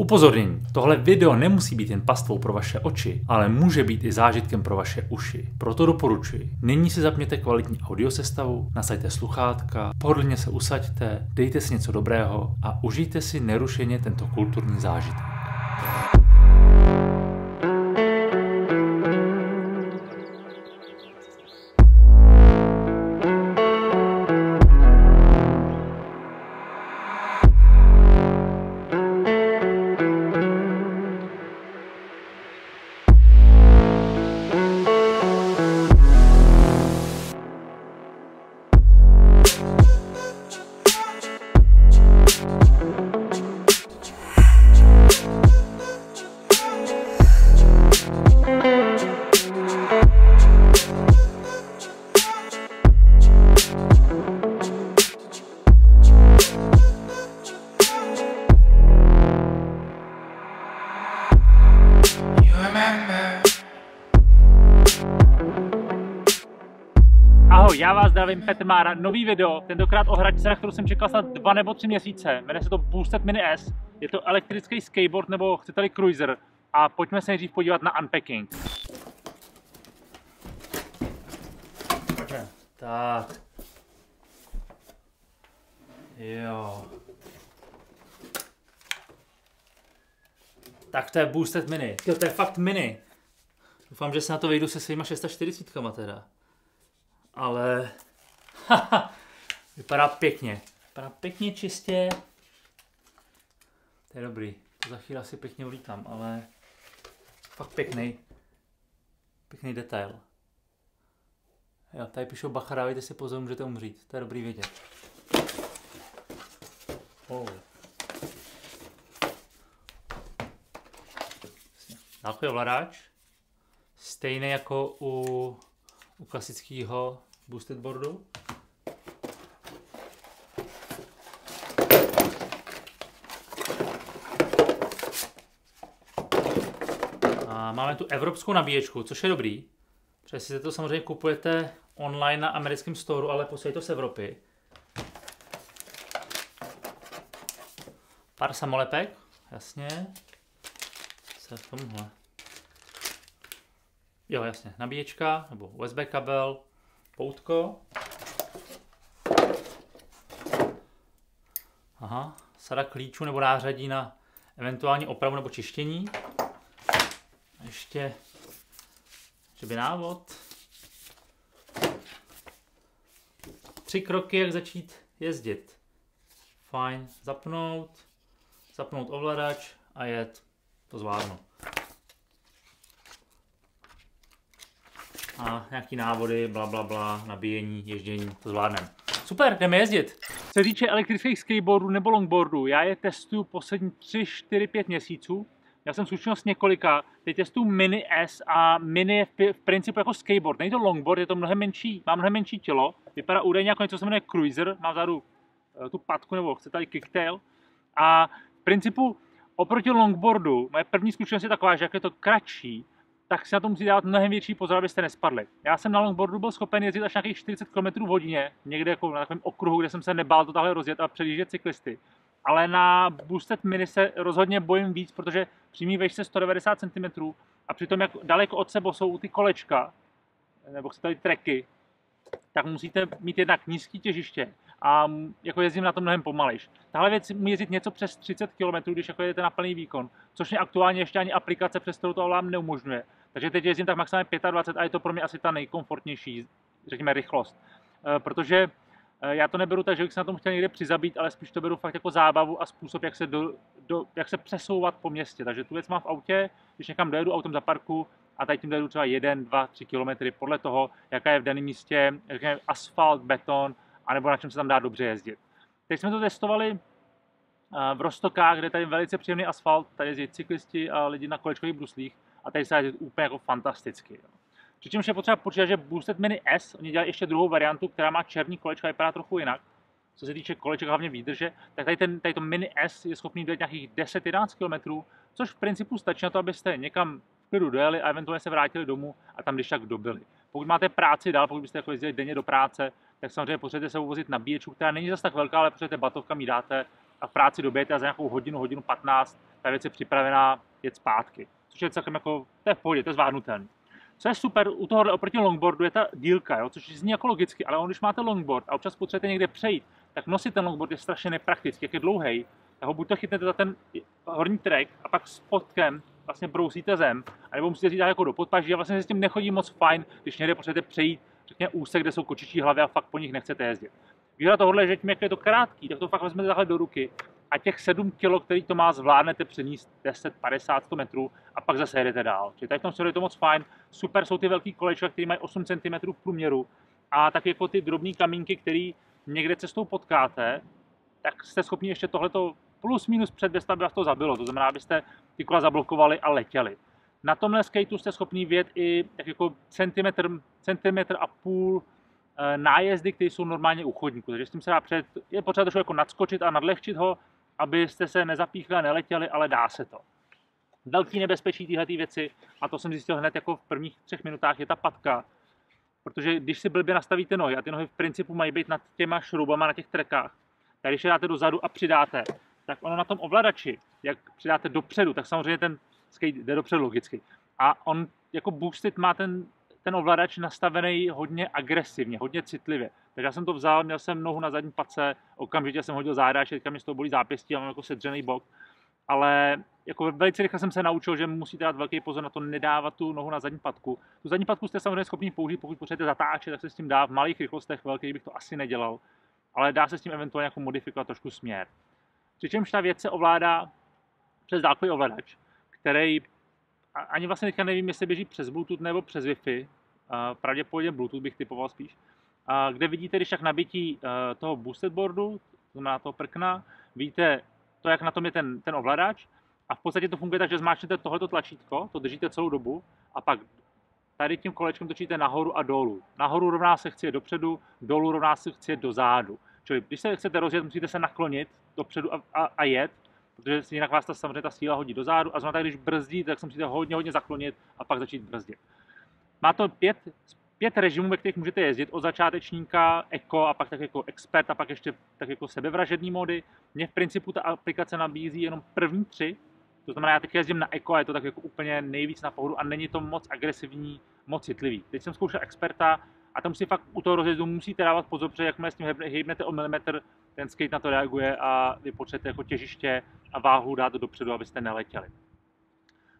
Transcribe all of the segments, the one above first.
Upozornění, tohle video nemusí být jen pastvou pro vaše oči, ale může být i zážitkem pro vaše uši. Proto doporučuji. Nyní si zapněte kvalitní audio sestavu, nasaďte sluchátka, pohodlně se usaďte, dejte si něco dobrého a užijte si nerušeně tento kulturní zážitek. Zdravím, Petr Mára, nový video, tentokrát o hračce, na kterou jsem čekal snad dva nebo tři měsíce. Jmenuje se to Boosted Mini S, je to elektrický skateboard nebo chcete-li cruiser. A pojďme se nejdřív podívat na unpacking. Pojďme. Tak. Jo. Tak to je Boosted Mini. Jo, to je fakt mini. Doufám, že se na to vejdu se svýma 640 teda. Ale vypadá pěkně. Vypadá pěkně čistě. To je dobrý. To za chvíli asi pěkně ulítám, ale fakt pěkný. Pěkný detail. Jo, tady píšou bacha, dávejte si pozor, můžete umřít. To je dobrý vědět. Oh. Dálkový ovladač. Stejný jako u, u klasického boosted boardu. A máme tu evropskou nabíječku, což je dobrý. Protože si to samozřejmě kupujete online na americkém storu, ale posílají to z Evropy. Pár samolepek, jasně. Je v tomhle? Jo, jasně, nabíječka, nebo USB kabel, poutko. Aha, sada klíčů nebo nářadí na eventuální opravu nebo čištění. Ještě, že by návod. Tři kroky, jak začít jezdit. Fajn, zapnout, zapnout ovladač a jet. To zvládnu. a nějaký návody, bla, bla, bla, nabíjení, ježdění, to zvládneme. Super, jdeme jezdit. Co se týče elektrických skateboardů nebo longboardů, já je testuju poslední 3, 4, 5 měsíců. Já jsem zkušenost několika, teď testuju Mini S a Mini je v, principu jako skateboard. Není to longboard, je to mnohem menší, má mnohem menší tělo, vypadá údajně jako něco, co se jmenuje cruiser, má vzadu eh, tu patku nebo chce tady kicktail. A v principu oproti longboardu, moje první zkušenost je taková, že jak je to kratší, tak si na to musí dávat mnohem větší pozor, abyste nespadli. Já jsem na longboardu byl schopen jezdit až nějakých 40 km v hodině, někde jako na takovém okruhu, kde jsem se nebál to tahle rozjet a předjíždět cyklisty. Ale na Boosted Mini se rozhodně bojím víc, protože přímý vejš 190 cm a přitom jak daleko od sebe jsou ty kolečka, nebo chcete treky, tak musíte mít jednak nízký těžiště a jako jezdím na tom mnohem pomalejš. Tahle věc může jezdit něco přes 30 km, když jako jedete na plný výkon, což mě aktuálně ještě ani aplikace přes kterou to ovládám neumožňuje. Takže teď jezdím tak maximálně 25 a je to pro mě asi ta nejkomfortnější, řekněme, rychlost. E, protože já to neberu tak, že bych se na tom chtěl někde přizabít, ale spíš to beru fakt jako zábavu a způsob, jak se, do, do, jak se přesouvat po městě. Takže tu věc mám v autě, když někam dojedu autem za parku a tady tím dojedu třeba 1, 2, 3 km podle toho, jaká je v daném místě řekněme, asfalt, beton, anebo na čem se tam dá dobře jezdit. Teď jsme to testovali e, v Rostokách, kde je tady velice příjemný asfalt, tady jezdí cyklisti a lidi na kolečkových bruslích a tady se dá úplně jako fantasticky. Jo. Přičemž je potřeba počítat, že Boosted Mini S, oni dělají ještě druhou variantu, která má černý kolečka a vypadá trochu jinak. Co se týče koleček, hlavně výdrže, tak tady, ten, tady to Mini S je schopný dojet nějakých 10-11 km, což v principu stačí na to, abyste někam v klidu dojeli a eventuálně se vrátili domů a tam když tak dobili. Pokud máte práci dál, pokud byste jako jezdili denně do práce, tak samozřejmě potřebujete se uvozit nabíječku, která není zase tak velká, ale potřebujete batovka, mi dáte a v práci dobějete a za nějakou hodinu, hodinu 15 ta věc je připravená jet zpátky. Což je celkem jako, to je v pohodě, to je zvládnutelné. Co je super u tohohle oproti longboardu je ta dílka, jo, což zní jako logicky, ale on, když máte longboard a občas potřebujete někde přejít, tak nosit ten longboard je strašně nepraktický, jak je dlouhý, tak ho buď to chytnete za ten horní track a pak s podkem vlastně brousíte zem, anebo musíte říct jako do podpaží a vlastně se s tím nechodí moc fajn, když někde potřebujete přejít, řekněme úsek, kde jsou kočičí hlavy a fakt po nich nechcete jezdit. Výhoda tohohle je, že tím, jak je to krátký, tak to fakt vezmete takhle do ruky a těch 7 kg, který to má, zvládnete přenést 10, 50, 100 metrů a pak zase jedete dál. Čili tady v tom je to moc fajn. Super jsou ty velký kolečka, které mají 8 cm v průměru a tak jako ty drobné kamínky, které někde cestou potkáte, tak jste schopni ještě tohleto plus minus předvěst, aby vás to zabilo. To znamená, abyste ty kola zablokovali a letěli. Na tomhle skateu jste schopni vět i tak jako centimetr, centimetr a půl eh, nájezdy, které jsou normálně u chodníku. Takže s tím se dá před, je potřeba trošku jako nadskočit a nadlehčit ho, abyste se nezapíchli a neletěli, ale dá se to. Velký nebezpečí tyhle věci, a to jsem zjistil hned jako v prvních třech minutách, je ta patka. Protože když si blbě nastavíte nohy, a ty nohy v principu mají být nad těma šroubama na těch trekách, tak když je dáte dozadu a přidáte, tak ono na tom ovladači, jak přidáte dopředu, tak samozřejmě ten skate jde dopředu logicky. A on jako boostit má ten, ten ovladač nastavený hodně agresivně, hodně citlivě. Takže já jsem to vzal, měl jsem nohu na zadní pace, okamžitě jsem hodil zádáč, teďka mě z toho bolí zápěstí a mám jako sedřený bok. Ale jako velice rychle jsem se naučil, že musíte dát velký pozor na to, nedávat tu nohu na zadní patku. Tu zadní patku jste samozřejmě schopni použít, pokud potřebujete zatáčet, tak se s tím dá v malých rychlostech, velkých bych to asi nedělal, ale dá se s tím eventuálně jako modifikovat trošku směr. Přičemž ta věc se ovládá přes dálkový ovladač, který ani vlastně teďka nevím, jestli běží přes Bluetooth nebo přes Wi-Fi, pravděpodobně Bluetooth bych typoval spíš, kde vidíte, když tak nabití eh, toho boosted boardu, to znamená toho prkna, vidíte to, jak na tom je ten, ten ovladač a v podstatě to funguje tak, že zmáčknete tohleto tlačítko, to držíte celou dobu a pak tady tím kolečkem točíte nahoru a dolů. Nahoru rovná se chci dopředu, dolů rovná se chci do zádu. Čili když se chcete rozjet, musíte se naklonit dopředu a, a, a jet, protože jinak vás ta samozřejmě ta síla hodí do zádu a zrovna tak, když brzdíte, tak se musíte hodně, hodně zaklonit a pak začít brzdit. Má to pět, pět režimů, ve kterých můžete jezdit, od začátečníka, eko a pak tak jako expert a pak ještě tak jako sebevražední mody. Mně v principu ta aplikace nabízí jenom první tři, to znamená, já teď jezdím na eko a je to tak jako úplně nejvíc na pohodu a není to moc agresivní, moc citlivý. Teď jsem zkoušel experta a tam si fakt u toho rozjezdu musíte dávat pozor, protože jakmile s tím hejbnete o milimetr, ten skate na to reaguje a vy potřebujete jako těžiště a váhu dát dopředu, abyste neletěli.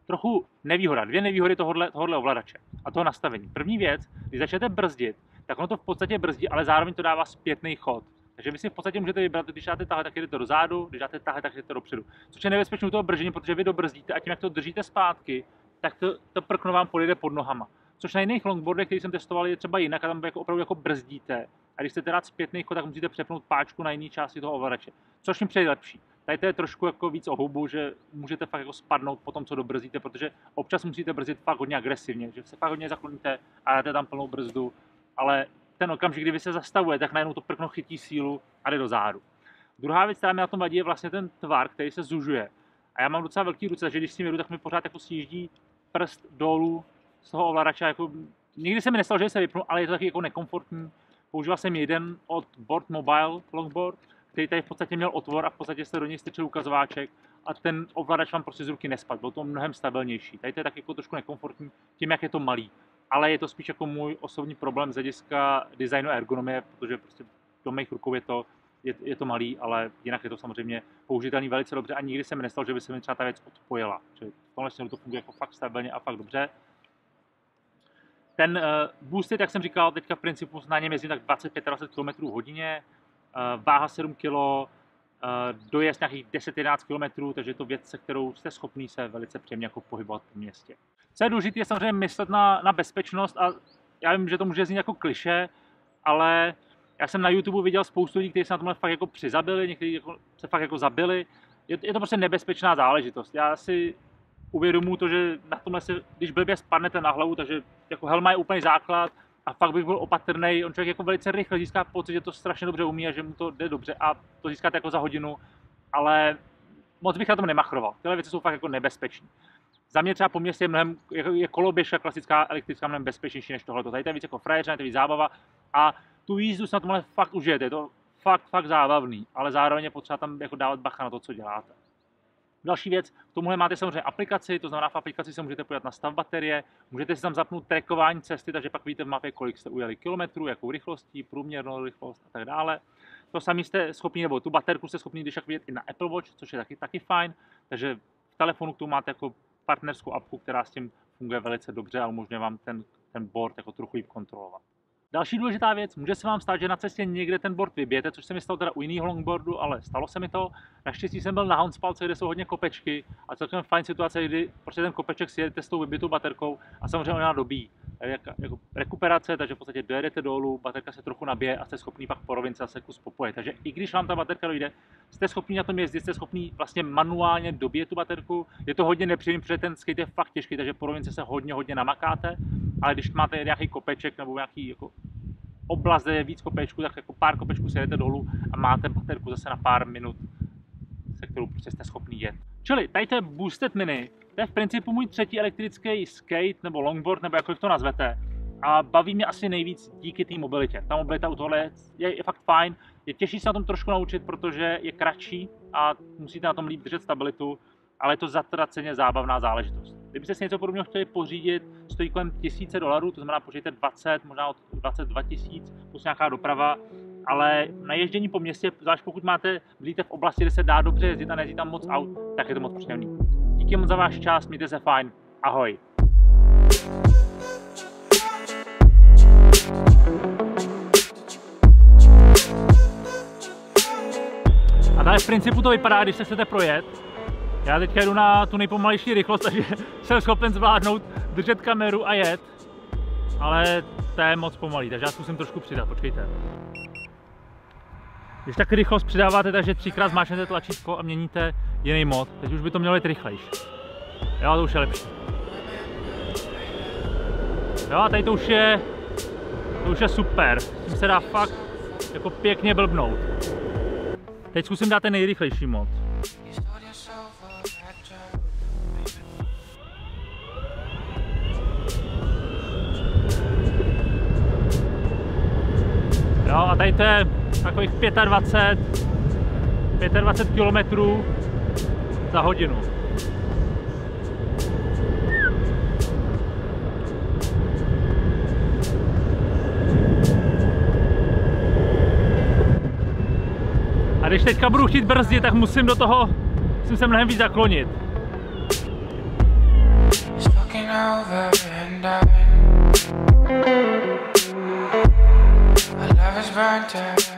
Trochu nevýhoda, dvě nevýhody tohohle, tohohle ovladače a toho nastavení. První věc, když začnete brzdit, tak ono to v podstatě brzdí, ale zároveň to dává zpětný chod. Takže vy si v podstatě můžete vybrat, když dáte tahle, tak jdete dozadu, když dáte tahle, tak jdete dopředu. Což je nebezpečné u toho bržení, protože vy dobrzdíte a tím, jak to držíte zpátky, tak to, to prkno vám pojede pod nohama. Což na jiných longboardech, který jsem testoval, je třeba jinak a tam jako opravdu jako brzdíte. A když chcete dát zpětný chod, tak musíte přepnout páčku na jiné části toho ovladače. Což mi přejde lepší. Tady to je trošku jako víc o hubu, že můžete fakt jako spadnout po tom, co dobrzdíte, protože občas musíte brzdit fakt hodně agresivně, že se fakt hodně zakloníte a dáte tam plnou brzdu, ale ten okamžik, kdy vy se zastavuje, tak najednou to prkno chytí sílu a jde do zádu. Druhá věc, která mi na tom vadí, je vlastně ten tvar, který se zužuje. A já mám docela velký ruce, takže když s tím jedu, tak mi pořád jako sjíždí prst dolů z toho ovladače. Jako, nikdy se mi nestalo, že se vypnu, ale je to taky jako nekomfortní. Používal jsem jeden od Board Mobile Longboard, který tady v podstatě měl otvor a v podstatě se do něj strčil ukazováček a ten ovladač vám prostě z ruky nespadl, byl to mnohem stabilnější. Tady to je tak jako trošku nekomfortní tím, jak je to malý. Ale je to spíš jako můj osobní problém z hlediska designu a ergonomie, protože prostě do mých rukou je to, je, je to malý, ale jinak je to samozřejmě použitelný velice dobře a nikdy se mi nestalo, že by se mi třeba ta věc odpojila. Čili v tomhle to funguje jako fakt stabilně a fakt dobře. Ten uh, boost je, jak jsem říkal, teďka v principu na něm jezdím tak 25-20 km hodině, uh, váha 7 kg, uh, dojezd nějakých 10-11 km, takže je to věc, se kterou jste schopný se velice příjemně jako pohybovat po městě. Co je důležité, je samozřejmě myslet na, na bezpečnost a já vím, že to může znít jako kliše, ale já jsem na YouTube viděl spoustu lidí, kteří se na tomhle fakt jako přizabili, někteří jako, se fakt jako zabili. Je, je to prostě nebezpečná záležitost. Já si uvědomuji to, že na tomhle se, když blbě spadnete na hlavu, takže jako helma je úplný základ a fakt bych byl opatrný. On člověk jako velice rychle získá pocit, že to strašně dobře umí a že mu to jde dobře a to získáte jako za hodinu, ale moc bych na tom nemachroval. Tyhle věci jsou fakt jako nebezpečné. Za mě třeba po městě je, mnohem, je koloběžka klasická elektrická mnohem bezpečnější než tohle. Tady je víc jako frajeř, to je víc zábava a tu jízdu se na tomhle fakt užijete. Je to fakt, fakt zábavný, ale zároveň je potřeba tam jako dávat bacha na to, co děláte. Další věc, k tomuhle máte samozřejmě aplikaci, to znamená v aplikaci se můžete podívat na stav baterie, můžete si tam zapnout trackování cesty, takže pak vidíte v mapě, kolik jste ujeli kilometrů, jakou rychlostí, průměrnou rychlost a tak dále. To sami jste schopni, nebo tu baterku jste schopni když tak vidět i na Apple Watch, což je taky, taky fajn, takže v telefonu k tomu máte jako partnerskou apku, která s tím funguje velice dobře a umožňuje vám ten, ten board jako trochu líp kontrolovat. Další důležitá věc, může se vám stát, že na cestě někde ten board vybijete, což se mi stalo teda u jiného longboardu, ale stalo se mi to. Naštěstí jsem byl na Hounspalce, kde jsou hodně kopečky a celkem fajn situace, kdy prostě ten kopeček si jedete s tou vybitou baterkou a samozřejmě ona dobí. Jak, jako rekuperace, takže v podstatě dojedete dolů, baterka se trochu nabije a jste schopný pak po rovince zase kus popojet. Takže i když vám ta baterka dojde, jste schopný na tom jezdit, jste schopný vlastně manuálně dobít tu baterku. Je to hodně nepříjemné, protože ten skate je fakt těžký, takže po rovince se hodně, hodně namakáte, ale když máte nějaký kopeček nebo nějaký jako oblast, kde je víc kopečků, tak jako pár kopečků si jdete dolů a máte baterku zase na pár minut, se kterou prostě jste schopný jet. Čili tady to je Boosted Mini, to je v principu můj třetí elektrický skate nebo longboard, nebo jakkoliv to nazvete. A baví mě asi nejvíc díky té mobilitě. Ta mobilita u tohle je, je fakt fajn. Je těžší se na tom trošku naučit, protože je kratší a musíte na tom líp držet stabilitu, ale je to zatraceně zábavná záležitost. Kdybyste si něco podobného chtěli pořídit, stojí kolem tisíce dolarů, to znamená pořídíte 20, možná od 22 tisíc, plus nějaká doprava, ale na ježdění po městě, zvlášť pokud máte, bydlíte v oblasti, kde se dá dobře jezdit a nejezdí tam moc aut, tak je to moc příjemný. Díky moc za váš čas, mějte se fajn, ahoj. A tady v principu to vypadá, když se chcete projet, já teď jdu na tu nejpomalejší rychlost, takže jsem schopen zvládnout, držet kameru a jet. Ale to je moc pomalý, takže já zkusím trošku přidat, počkejte. Když tak rychlost přidáváte, takže třikrát zmáčnete tlačítko a měníte jiný mod, teď už by to mělo jít rychlejší. Jo, to už je lepší. Jo, tady to už je, to už je super. Tím se dá fakt jako pěkně blbnout. Teď zkusím dát ten nejrychlejší mod. Jo, a tady to je takových 25, 25 km za hodinu. A když teďka budu chtít brzdit, tak musím do toho, musím se mnohem víc zaklonit. burnt out.